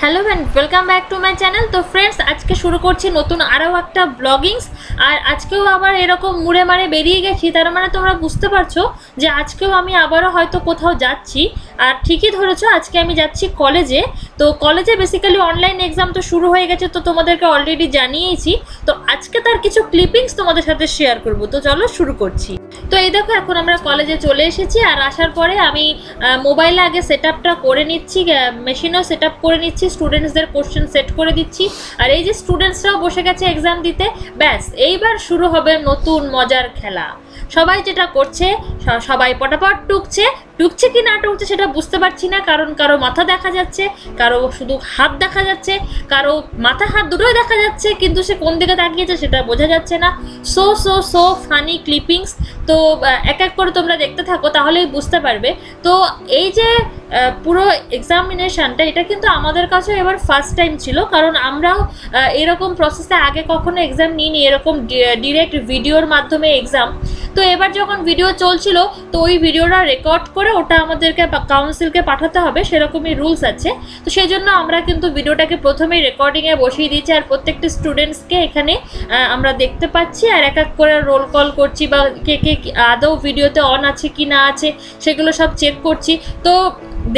Hello friend welcome back to my channel তো friends আজকে শুরু করছি নতুন আরও একটা ব্লগিংস আর আজকেও আবার এরকম মুড়ে মারে বেরিয়ে গেছি, তার মানে তোমরা বুঝতে পারছ যে আজকেও আমি আবারও হয়তো কোথাও যাচ্ছি। আর ঠিকই ধরেছো, আজকে আমি যাচ্ছি কলেজে তো কলেজে বেসিক্যালি অনলাইন এক্সাম তো শুরু হয়ে গেছে, তো তোমাদেরকে অলরেডি জানিয়েছি। তো আজকে তার কিছু ক্লিপিংস তোমাদের সাথে শেয়ার করব। তো চলো শুরু করছি। তো এই দেখো, এখন আমরা কলেজে চলে এসেছি আর আসার পরে আমি মোবাইলে আগে সেট করে নিচ্ছি মেশিনেও সেট করে নিচ্ছি স্টুডেন্টসদের কোশ্চেন সেট করে দিচ্ছি। আর এই যে স্টুডেন্টসরাও বসে গেছে এক্সাম দিতে, ব্যাস, এইবার শুরু হবে নতুন মজার খেলা। সবাই যেটা করছে সবাই পটাপট টুকছে টুকছে কি না টুকছে সেটা বুঝতে পারছি না। কারণ কারও মাথা দেখা যাচ্ছে, কারও শুধু হাত দেখা যাচ্ছে, কারও মাথা হাত দুটোই দেখা যাচ্ছে, কিন্তু সে কোন দিকে তাকিয়েছে সেটা বোঝা যাচ্ছে না। So so so funny clippings তো এক এক করে তোমরা দেখতে থাকো, তাহলেই বুঝতে পারবে। তো, এই যে পুরো এক্সামিনেশনটা এটা কিন্তু আমাদের কাছে এবার ফার্স্ট টাইম ছিল, কারণ আমরাও এরকম প্রসেসে আগে কখনো এক্সাম নিইনি, এরকম ডিরেক্ট ভিডিওর মাধ্যমে এক্সাম তো, এবার যখন ভিডিও চলছিল, তো ওই ভিডিওটা রেকর্ড করে ওটা আমাদেরকে কাউন্সিলকে পাঠাতে হবে, সেরকমই রুলস আছে। তো সেই জন্য আমরা কিন্তু ভিডিওটাকে প্রথমেই রেকর্ডিংয়ে বসিয়ে দিয়েছি, আর প্রত্যেকটা স্টুডেন্টসকে এখানে আমরা দেখতে পাচ্ছি, আর এক এক করে রোল কল করছি বা কে কে আদৌ ভিডিওতে অন আছে কি না আছে, সেগুলো সব চেক করছি। তো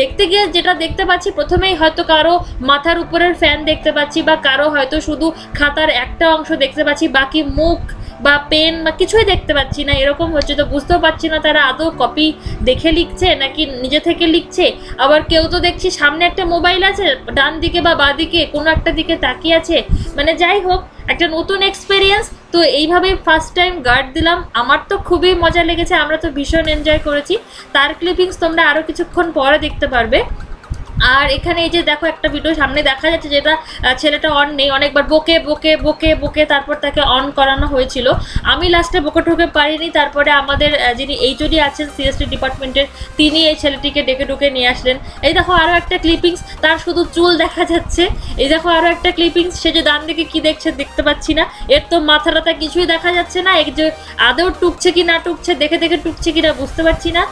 দেখতে গিয়ে যেটা দেখতে পাচ্ছি, প্রথমেই হয়তো কারও মাথার উপরের ফ্যান দেখতে পাচ্ছি বা কারও হয়তো শুধু খাতার একটা অংশ দেখতে পাচ্ছি, বাকি মুখ বা পেন বা কিছুই দেখতে পাচ্ছি না, এরকম হচ্ছে তো বুঝতেও পারছি না তারা আদৌ কপি দেখে লিখছে নাকি নিজে থেকে লিখছে। আবার কেউ তো দেখছি সামনে একটা মোবাইল আছে, ডান দিকে বা বাঁ দিকে কোনো একটা দিকে তাকিয়ে আছে। মানে যাই হোক, একটা নতুন এক্সপিরিয়েন্স তো এইভাবেই ফার্স্ট টাইম গার্ড দিলাম। আমার তো খুবই মজা লেগেছে, আমরা তো ভীষণ এনজয় করেছি। তার ক্লিপিংস তোমরা আরও কিছুক্ষণ পরে দেখতে পারবে। আর এখানে এই যে দেখো একটা ভিডিও সামনে দেখা যাচ্ছে যেটা ছেলেটা অন নেই, অনেকবার বকে বকে বকে বকে তারপর তাকে অন করানো হয়েছিল। আমি লাস্টে বকে ঠুকে পারিনি, তারপরে আমাদের যিনি এইচওডি আছেন সিএসটি ডিপার্টমেন্টের তিনি এই ছেলেটিকে ডেকে ডুকে নিয়ে আসলেন। এই দেখো আরও একটা ক্লিপিংস তার শুধু চুল দেখা যাচ্ছে। এই দেখো আরও একটা ক্লিপিংস সে যে ডান দিকে কি দেখছে দেখতে পাচ্ছি না। এর তো মাথা টাথা কিছুই দেখা যাচ্ছে না এক যে আদৌ টুকছে কি না টুকছে, দেখে দেখে টুকছে কি না বুঝতে পারছি না।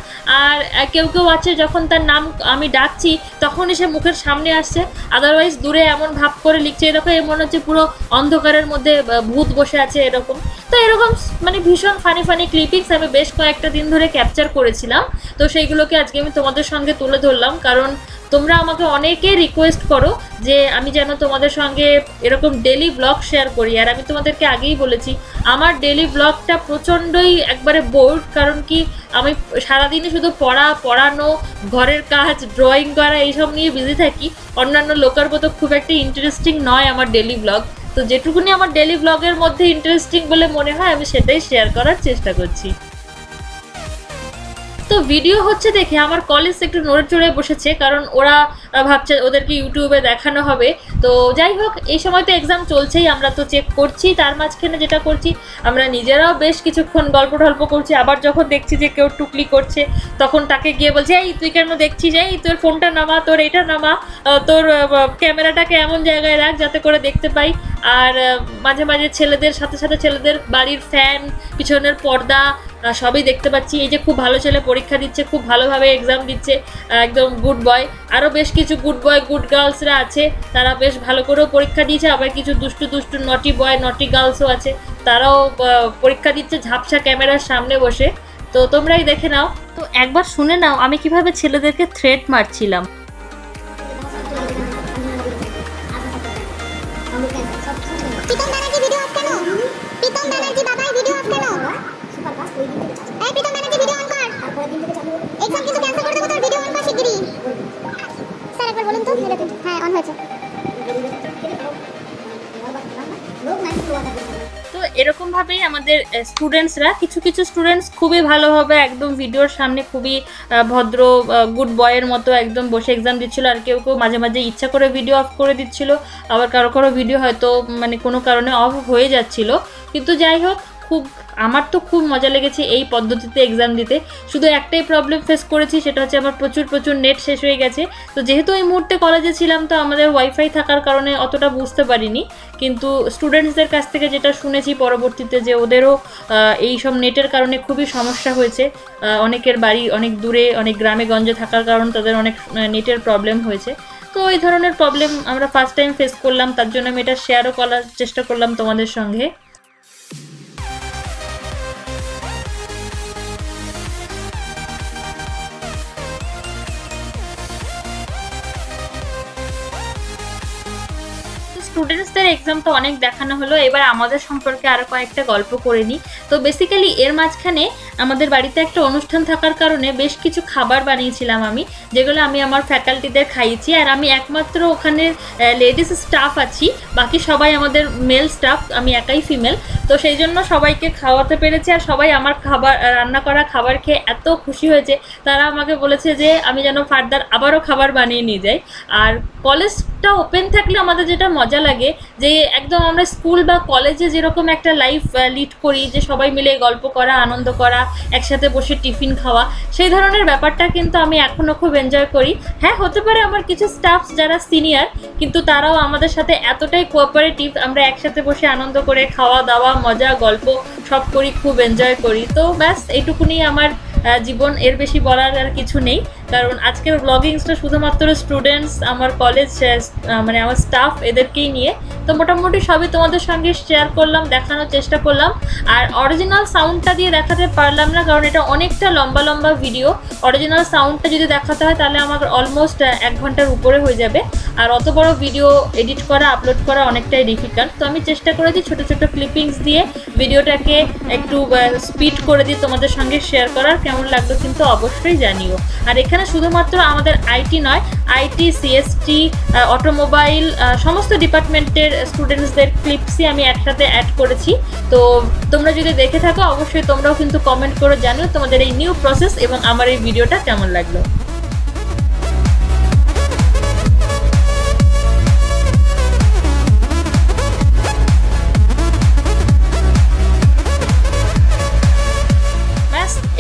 আর কেউ কেউ আছে যখন তার নাম আমি ডাকছি তখনই সে মুখের সামনে আসছে। আদারওয়াইজ দূরে এমন ভাব করে লিখছে এরকম এ মনে হচ্ছে পুরো অন্ধকারের মধ্যে ভূত বসে আছে এরকম। তো এরকম মানে ভীষণ ফানি ফানি ক্লিপিংস আমি বেশ কয়েকটা দিন ধরে ক্যাপচার করেছিলাম। তো সেইগুলোকে আজকে আমি তোমাদের সঙ্গে তুলে ধরলাম। কারণ তোমরা আমাকে অনেকে রিকোয়েস্ট করো যে আমি যেন তোমাদের সঙ্গে এরকম ডেলি ব্লগ শেয়ার করি। আর আমি তোমাদেরকে আগেই বলেছি, আমার ডেলি ব্লগটা প্রচণ্ডই একবারে বোর্ড কারণ কি আমি সারাদিনে শুধু পড়া, পড়ানো, ঘরের কাজ ড্রয়িং করা, এইসব নিয়ে বিজি থাকি। অন্যান্য লোকের মতো খুব একটা ইন্টারেস্টিং নয় আমার ডেলি ব্লগ তো যেটুকুনি আমার ডেলি ব্লগের মধ্যে ইন্টারেস্টিং বলে মনে হয়, আমি সেটাই শেয়ার করার চেষ্টা করছি। তো ভিডিও হচ্ছে দেখে আমার কলেজ একটু নড়ে চড়ে বসেছে, কারণ ওরা ভাবছে ওদেরকে ইউটিউবে দেখানো হবে। তো যাই হোক, এই সময় তো এক্সাম চলছেই, আমরা তো চেক করছি, তার মাঝখানে যেটা করছি, আমরা নিজেরাও বেশ কিছুক্ষণ গল্প টল্প করছি, আবার যখন দেখছি যে কেউ টুকলি করছে, তখন তাকে গিয়ে বলছে, এই, তুই কেন দেখছিস? এই, তোর ফোনটা নামা, তোর এটা নামা তোর ক্যামেরাটাকে এমন জায়গায় রাখ যাতে করে দেখতে পাই। আর মাঝে মাঝে ছেলেদের, সাথে সাথে ছেলেদের বাড়ির ফ্যান পিছনের পর্দা সবই দেখতে পাচ্ছি। এই যে খুব ভালো ছেলে পরীক্ষা দিচ্ছে, খুব ভালোভাবে এক্সাম দিচ্ছে, একদম গুড বয় আরও বেশ কিছু গুড বয় গুড গার্লসরা আছে। তারা বেশ ভালো করেও পরীক্ষা দিয়েছে। আবার কিছু দুষ্টু দুষ্টু নটি বয় নটি গার্লসও আছে। তারাও পরীক্ষা দিচ্ছে ঝাপসা ক্যামেরার সামনে বসে। তো তোমরাই দেখে নাও। তো একবার শুনে নাও আমি কীভাবে ছেলেদেরকে থ্রেট মারছিলাম। তো এরকম ভাবেই আমাদের স্টুডেন্টসরা কিছু কিছু স্টুডেন্টস খুবই ভালোভাবে একদম ভিডিওর সামনে খুবই ভদ্র গুড বয়ের মতো একদম বসে এক্সাম দিচ্ছিল। আর কেউ কেউ মাঝে মাঝে ইচ্ছা করে ভিডিও অফ করে দিচ্ছিল। আবার কারও কারও ভিডিও হয়তো মানে কোনো কারণে অফ হয়ে যাচ্ছিল। কিন্তু যাই হোক খুব, আমার তো খুব মজা লেগেছে এই পদ্ধতিতে এক্সাম দিতে। শুধু একটাই প্রবলেম ফেস করেছি, সেটা হচ্ছে আমার প্রচুর প্রচুর নেট শেষ হয়ে গেছে। তো যেহেতু এই মুহূর্তে কলেজে ছিলাম, তো আমাদের ওয়াইফাই থাকার কারণে অতটা বুঝতে পারিনি। কিন্তু স্টুডেন্টসদের কাছ থেকে যেটা শুনেছি পরবর্তীতে যে ওদেরও এই সব নেটের কারণে খুবই সমস্যা হয়েছে। অনেকের বাড়ি অনেক দূরে, অনেক গ্রামে গঞ্জে থাকার কারণে তাদের অনেক নেটের প্রবলেম হয়েছে। তো এই ধরনের প্রবলেম আমরা ফার্স্ট টাইম ফেস করলাম, তার জন্য আমি এটা শেয়ারও করার চেষ্টা করলাম তোমাদের সঙ্গে। স্টুডেন্টসদের এক্সাম তো অনেক দেখানো হলো, এবার আমাদের সম্পর্কে আরও কয়েকটা গল্প করে নিই। তো বেসিক্যালি এর মাঝখানে আমাদের বাড়িতে একটা অনুষ্ঠান থাকার কারণে বেশ কিছু খাবার বানিয়েছিলাম আমি, যেগুলো আমি আমার ফ্যাকাল্টিদের খাইয়েছি, আর আমি একমাত্র ওখানে লেডিস স্টাফ আছি, বাকি সবাই আমাদের মেল স্টাফ আমি একাই ফিমেল তো সেই জন্য সবাইকে খাওয়াতে পেরেছি, আর সবাই আমার খাবার, রান্না করা খাবার খেয়ে এত খুশি হয়েছে। তারা আমাকে বলেছে যে, আমি যেন ফার্দার আবারও খাবার বানিয়ে নিয়ে যাই। আর কলেজটা ওপেন থাকলে আমাদের যেটা মজা লাগে যে একদম আমরা স্কুল বা কলেজে যেরকম একটা লাইফ লিড করি যে সবাই মিলে গল্প করা, আনন্দ করা, একসাথে বসে টিফিন খাওয়া, সেই ধরনের ব্যাপারটা কিন্তু আমি এখনও খুব এনজয় করি। হ্যাঁ হতে পারে আমার কিছু স্টাফস যারা সিনিয়র কিন্তু তারাও আমাদের সাথে এতটাই কোঅপারেটিভ আমরা একসাথে বসে আনন্দ করে খাওয়া দাওয়া, মজা, গল্প সব করি, খুব এনজয় করি। তো ব্যাস, এইটুকুনি আমার জীবন। এর বেশি বলার আর কিছু নেই। কারণ আজকের ব্লগিংসটা শুধুমাত্র স্টুডেন্টস আমার কলেজ মানে আমার স্টাফ এদেরকেই নিয়ে। তো মোটামুটি সবই তোমাদের সঙ্গে শেয়ার করলাম, দেখানোর চেষ্টা করলাম। আর অরিজিনাল সাউন্ডটা দিয়ে দেখাতে পারলাম না, কারণ এটা অনেকটা লম্বা লম্বা ভিডিও অরিজিনাল সাউন্ডটা যদি দেখাতে হয়, তাহলে আমার অলমোস্ট এক ঘণ্টার উপরে হয়ে যাবে। আর অত বড় ভিডিও এডিট করা আপলোড করা অনেকটাই ডিফিকাল্ট তো আমি চেষ্টা করেছি ছোটো ছোটো ক্লিপিংস দিয়ে ভিডিওটাকে একটু স্পিড করে দিয়ে তোমাদের সঙ্গে শেয়ার করার। কেমন লাগল কিন্তু অবশ্যই জানিও। আর এখানে শুধুমাত্র আমাদের আইটি নয়, আইটি, সিএসটি অটোমোবাইল সমস্ত ডিপার্টমেন্টের স্টুডেন্টসদের ক্লিপসই আমি একসাথে অ্যাড করেছি। তো তোমরা যদি দেখে থাকো, অবশ্যই তোমরাও কিন্তু কমেন্ট করে জানো তোমাদের এই নিউ প্রসেস এবং আমার এই ভিডিওটা কেমন লাগল।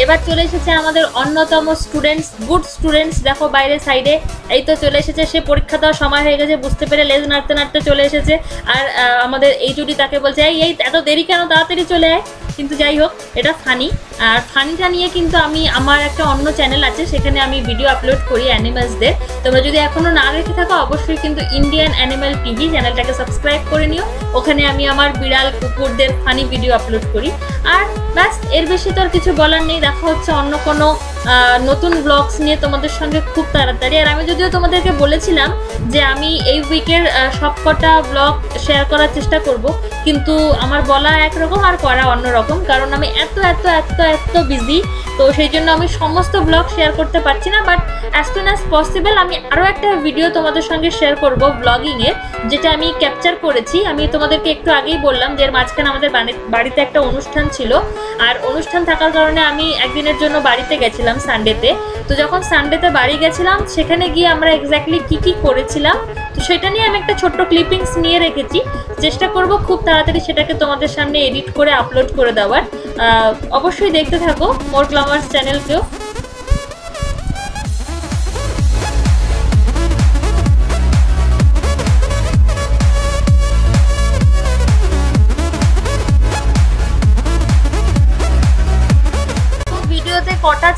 এবার চলে এসেছে আমাদের অন্যতম স্টুডেন্টস গুড স্টুডেন্টস দেখো বাইরে সাইডে এই তো চলে এসেছে, সে পরীক্ষা দেওয়ার সময় হয়ে গেছে, বুঝতে পেরে লেজ নাড়তে নাড়তে চলে এসেছে। আর আমাদের এই জুটি তাকে বলছে এই, এত দেরি কেন? তাড়াতাড়ি চলে আয়। কিন্তু যাই হোক এটা ফানি। আর ফানিটা নিয়ে কিন্তু আমি, আমার একটা অন্য চ্যানেল আছে, সেখানে আমি ভিডিও আপলোড করি অ্যানিমালসদের তোমরা যদি এখনও না দেখে থাকো, অবশ্যই কিন্তু ইন্ডিয়ান অ্যানিম্যাল টিভি চ্যানেলটাকে সাবস্ক্রাইব করে নিও। ওখানে আমি আমার বিড়াল, কুকুরদের ফানি ভিডিও আপলোড করি। আর ব্যাস, এর বেশি তো আর কিছু বলার নেই। দেখা হচ্ছে অন্য কোনো নতুন ব্লগস নিয়ে তোমাদের সঙ্গে খুব তাড়াতাড়ি। আর আমি যদিও তোমাদেরকে বলেছিলাম যে আমি এই উইকের সবকটা ব্লগ শেয়ার করার চেষ্টা করব, কিন্তু আমার বলা একরকম আর করা অন্যরকম। কারণ আমি এত এত এত এত বিজি তো সেই জন্য আমি সমস্ত ব্লগ শেয়ার করতে পারছি না but as soon as possible আমি আরও একটা ভিডিও তোমাদের সঙ্গে শেয়ার করব ব্লগিংয়ের যেটা আমি ক্যাপচার করেছি। আমি তোমাদেরকে একটু আগেই বললাম যে এর মাঝখানে আমাদের বাড়িতে একটা অনুষ্ঠান ছিল, আর অনুষ্ঠান থাকার কারণে আমি একদিনের জন্য বাড়িতে গেছিলাম সানডেতে তো। যখন সানডেতে বাড়ি গেছিলাম, সেখানে গিয়ে আমরা এক্স্যাক্টলি কী কী করেছিলাম? তো সেটা নিয়ে আমি একটা ছোট্ট ক্লিপিংস নিয়ে রেখেছি। চেষ্টা করব খুব তাড়াতাড়ি সেটাকে তোমাদের সামনে এডিট করে আপলোড করে দেওয়ার। অবশ্যই দেখতে থাকো মোর গ্লামার্স চ্যানেলকেও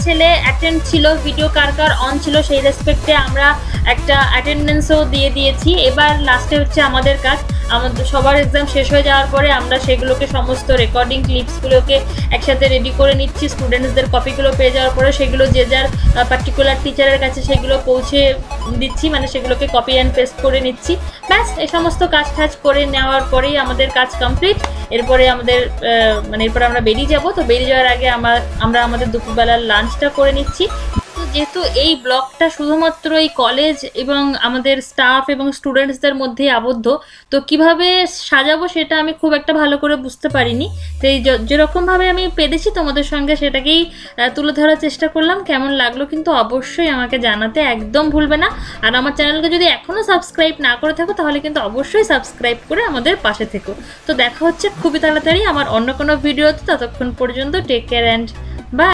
ছেলে অ্যাটেন্ড ছিল ভিডিও কার কার অন ছিল সেই রেসপেক্টে আমরা একটা অ্যাটেন্ডেন্সও দিয়ে দিয়েছি। এবার লাস্টে হচ্ছে আমাদের কাজ। আমাদের সবার এক্সাম শেষ হয়ে যাওয়ার পরে আমরা সেগুলোকে সমস্ত রেকর্ডিং ক্লিপসগুলোকে একসাথে রেডি করে নিচ্ছি। স্টুডেন্টসদের কপিগুলো পেয়ে যাওয়ার পরে সেগুলো যে যার পার্টিকুলার টিচারের কাছে সেগুলো পৌঁছে দিচ্ছি। মানে সেগুলোকে কপি অ্যান্ড পেস্ট করে নিচ্ছি। ব্যাস এই সমস্ত কাজ টাজ করে নেওয়ার পরেই আমাদের কাজ কমপ্লিট এরপরে আমাদের মানে এরপরে আমরা বেরিয়ে যাব। তো বেরিয়ে যাওয়ার আগে আমরা আমরা আমাদের দুপুরবেলার লাঞ্চটা করে নিচ্ছি। যেহেতু এই ব্লগটা শুধুমাত্র এই কলেজ এবং আমাদের স্টাফ এবং স্টুডেন্টসদের মধ্যেই আবদ্ধ, তো কীভাবে সাজাবো সেটা আমি খুব একটা ভালো করে বুঝতে পারিনি। তো এই যেরকমভাবে আমি পেরেছি তোমাদের সঙ্গে সেটাকেই তুলে ধরার চেষ্টা করলাম। কেমন লাগল কিন্তু অবশ্যই আমাকে জানাতে একদম ভুলবে না। আর আমার চ্যানেলকে যদি এখনও সাবস্ক্রাইব না করে থাকো, তাহলে কিন্তু অবশ্যই সাবস্ক্রাইব করে আমাদের পাশে থেকো। তো দেখা হচ্ছে খুবই তাড়াতাড়ি আমার অন্য কোনো ভিডিওতে ততক্ষণ পর্যন্ত টেক কেয়ার অ্যান্ড